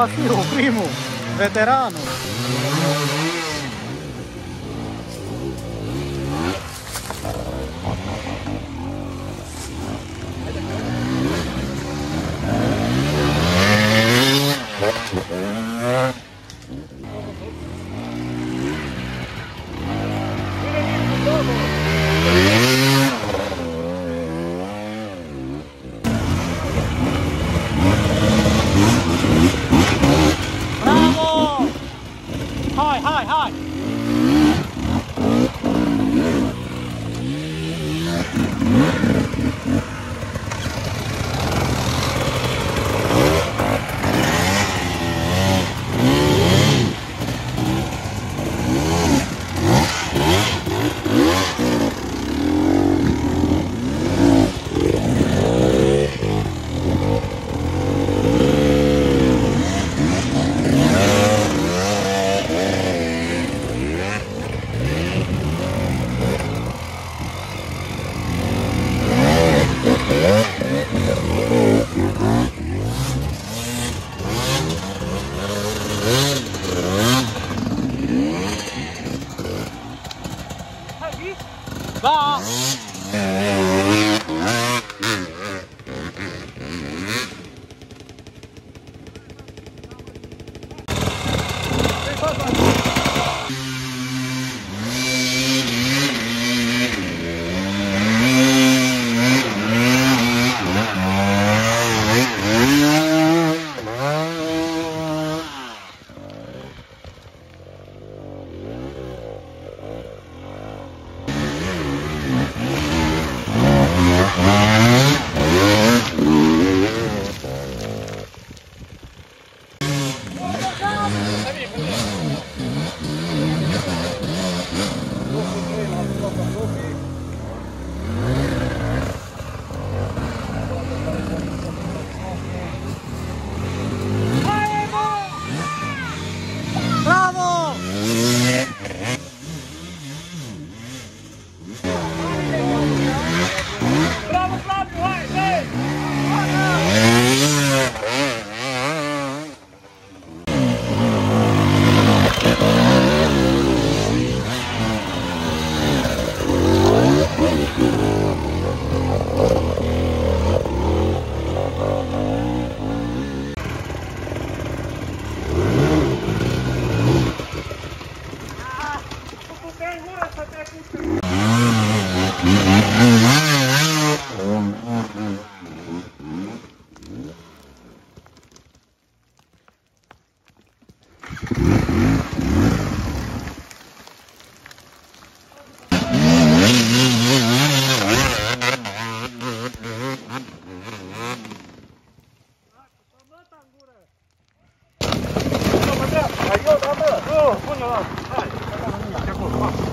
O primo, veterano. 一，拉。哎呦，大哥！哦，过年了，哎，看他们俩结婚了。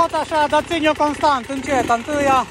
tot așa, dați-ne-o constant, încet, întâia,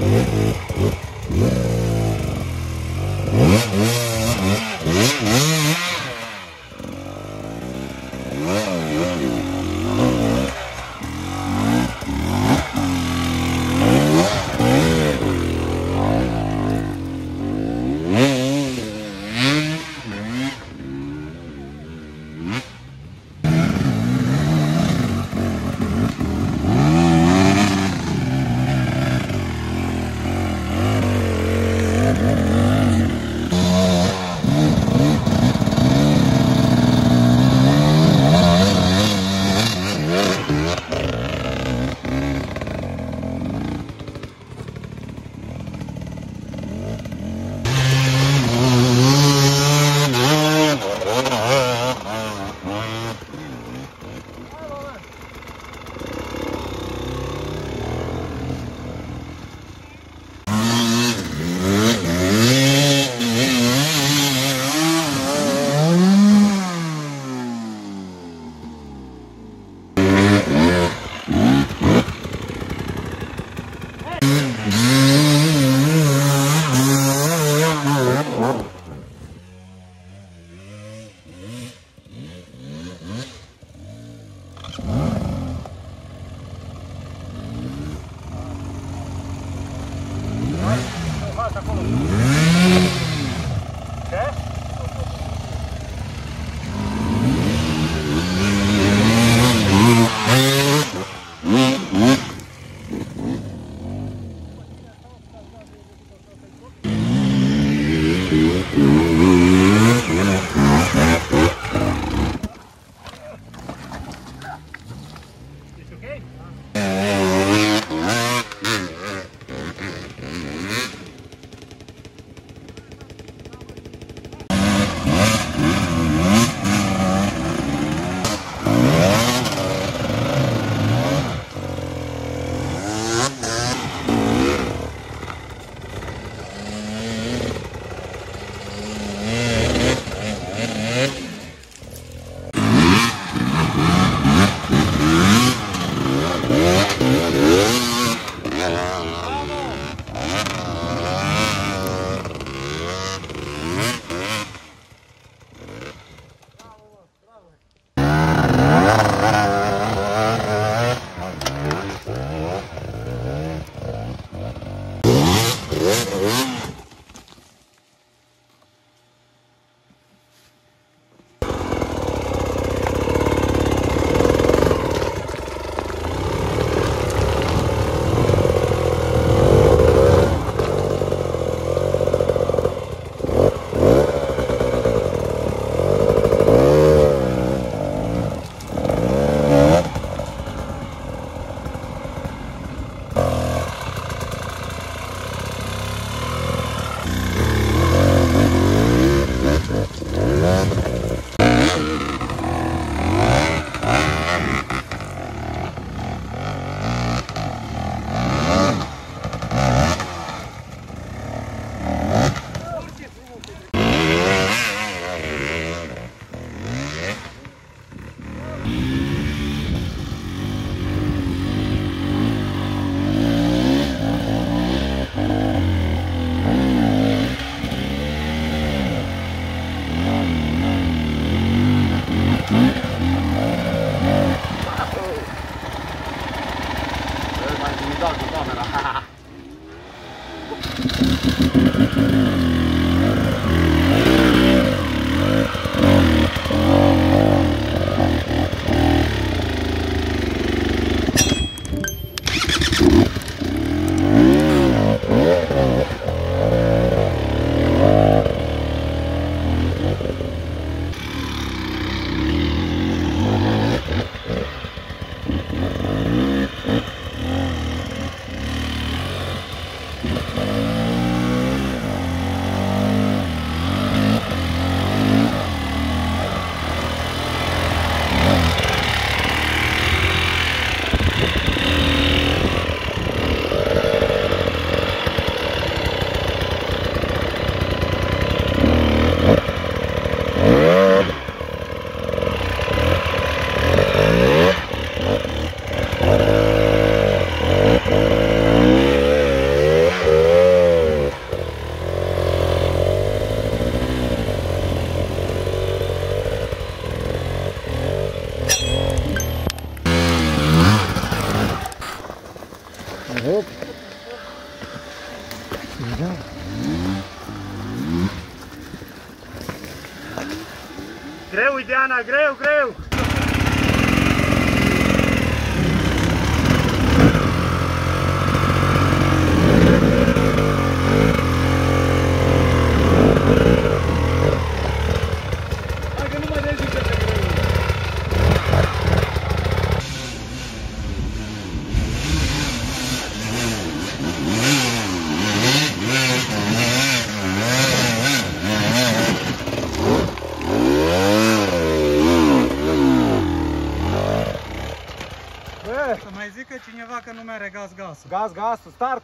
Yeah. Yeah. Instagram, o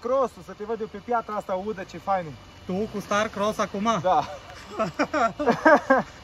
gasul, star cross să te văd eu pe piatra asta udă ce fain e. Tu cu Star Cross acum? Da.